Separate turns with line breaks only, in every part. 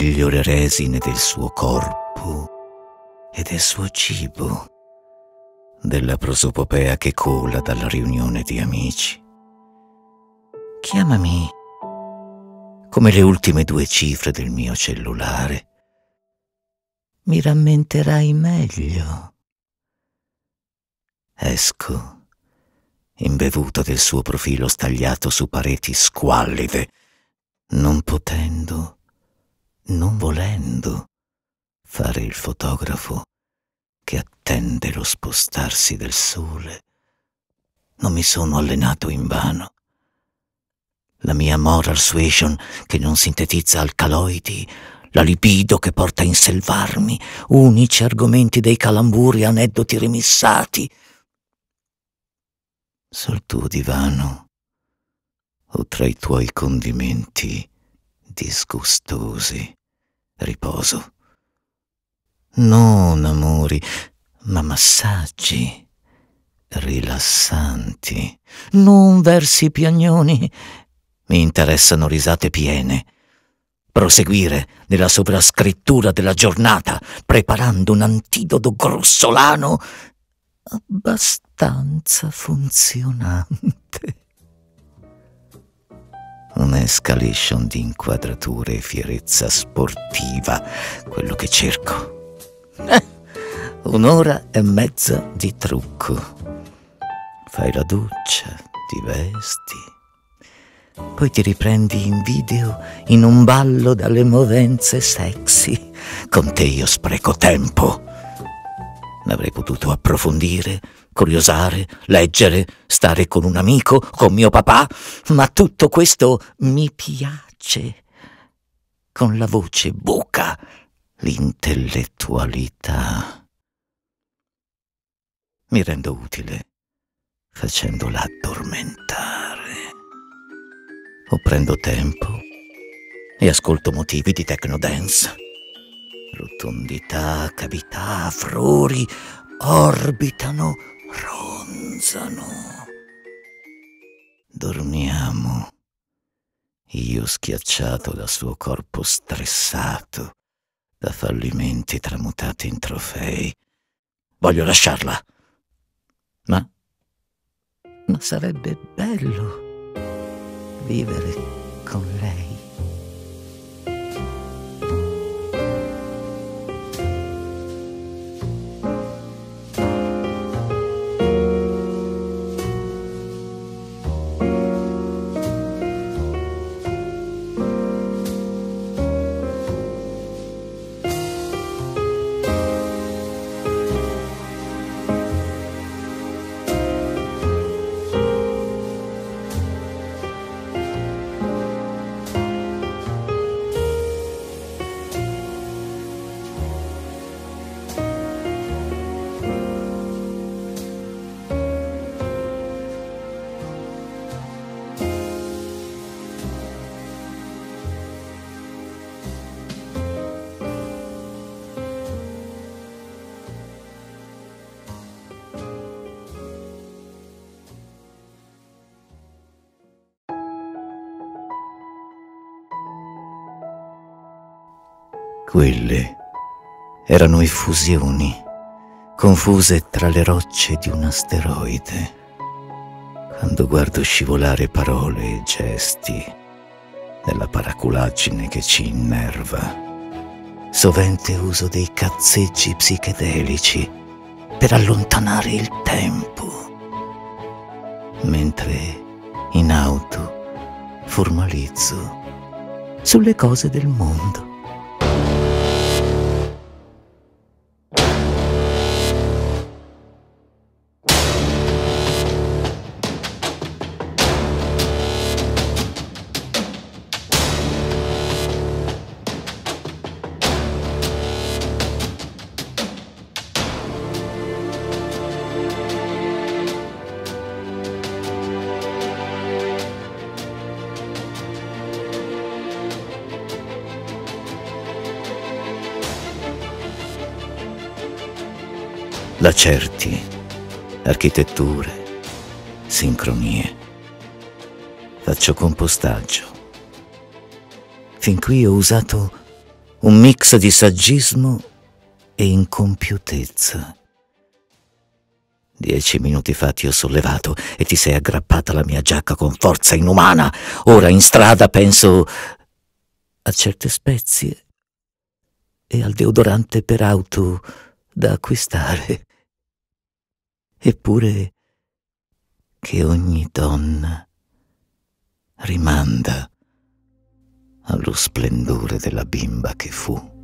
le resine del suo corpo e del suo cibo, della prosopopea che cola dalla riunione di amici. Chiamami come le ultime due cifre del mio cellulare. Mi rammenterai meglio. Esco, imbevuto del suo profilo stagliato su pareti squallide, non potendo, non volendo fare il fotografo che attende lo spostarsi del sole. Non mi sono allenato invano. La mia moral suasion che non sintetizza alcaloidi, la libido che porta a inselvarmi, unici argomenti dei calamburi, aneddoti rimissati. Sul tuo divano o tra i tuoi condimenti disgustosi riposo. Non amori, ma massaggi rilassanti, non versi piagnoni. Mi interessano risate piene. Proseguire nella sovrascrittura della giornata, preparando un antidoto grossolano abbastanza funzionante un'escalation di inquadrature e fierezza sportiva, quello che cerco. Un'ora e mezza di trucco. Fai la doccia, ti vesti, poi ti riprendi in video in un ballo dalle movenze sexy. Con te io spreco tempo. Avrei potuto approfondire, curiosare, leggere, stare con un amico, con mio papà, ma tutto questo mi piace. Con la voce buca l'intellettualità. Mi rendo utile facendola addormentare. O prendo tempo e ascolto motivi di technodance Rotondità, cavità, frori orbitano, ronzano. Dormiamo. Io schiacciato dal suo corpo stressato, da fallimenti tramutati in trofei. Voglio lasciarla. Ma... ma sarebbe bello vivere Quelle erano effusioni, confuse tra le rocce di un asteroide. Quando guardo scivolare parole e gesti nella paraculaggine che ci innerva, sovente uso dei cazzeggi psichedelici per allontanare il tempo, mentre in auto formalizzo sulle cose del mondo. Lacerti, architetture, sincronie. Faccio compostaggio. Fin qui ho usato un mix di saggismo e incompiutezza. Dieci minuti fa ti ho sollevato e ti sei aggrappata alla mia giacca con forza inumana. Ora in strada penso a certe spezie e al deodorante per auto da acquistare. Eppure che ogni donna rimanda allo splendore della bimba che fu.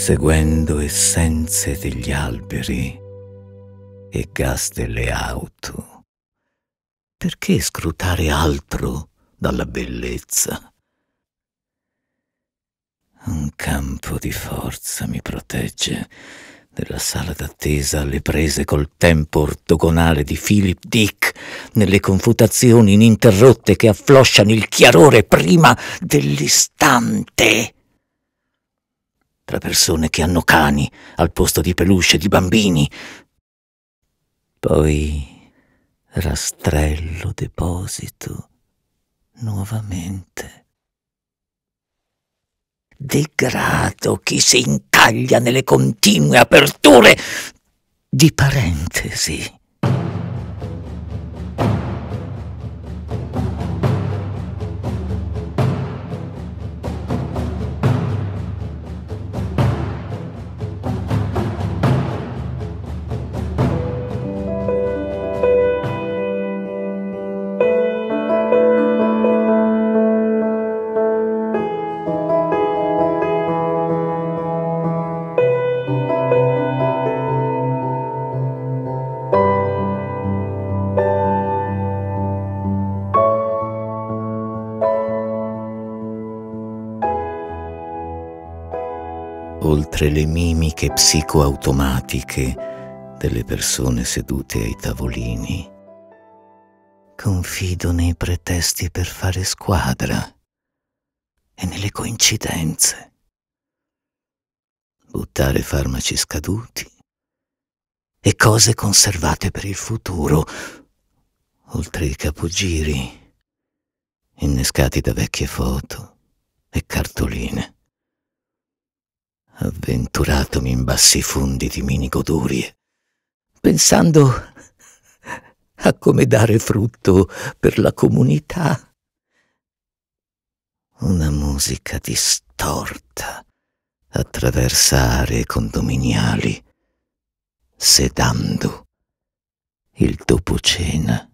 Seguendo essenze degli alberi e gas delle auto. Perché scrutare altro dalla bellezza? Un campo di forza mi protegge nella sala d'attesa alle prese col tempo ortogonale di Philip Dick, nelle confutazioni ininterrotte che afflosciano il chiarore prima dell'istante tra persone che hanno cani al posto di peluche di bambini. Poi rastrello deposito nuovamente. Degrado chi si incaglia nelle continue aperture di parentesi. Oltre le mimiche psicoautomatiche delle persone sedute ai tavolini. Confido nei pretesti per fare squadra e nelle coincidenze. Buttare farmaci scaduti e cose conservate per il futuro, oltre i capogiri, innescati da vecchie foto e cartoline avventuratomi in bassi fondi di minigodurie, pensando a come dare frutto per la comunità. Una musica distorta attraversa aree condominiali, sedando il dopo cena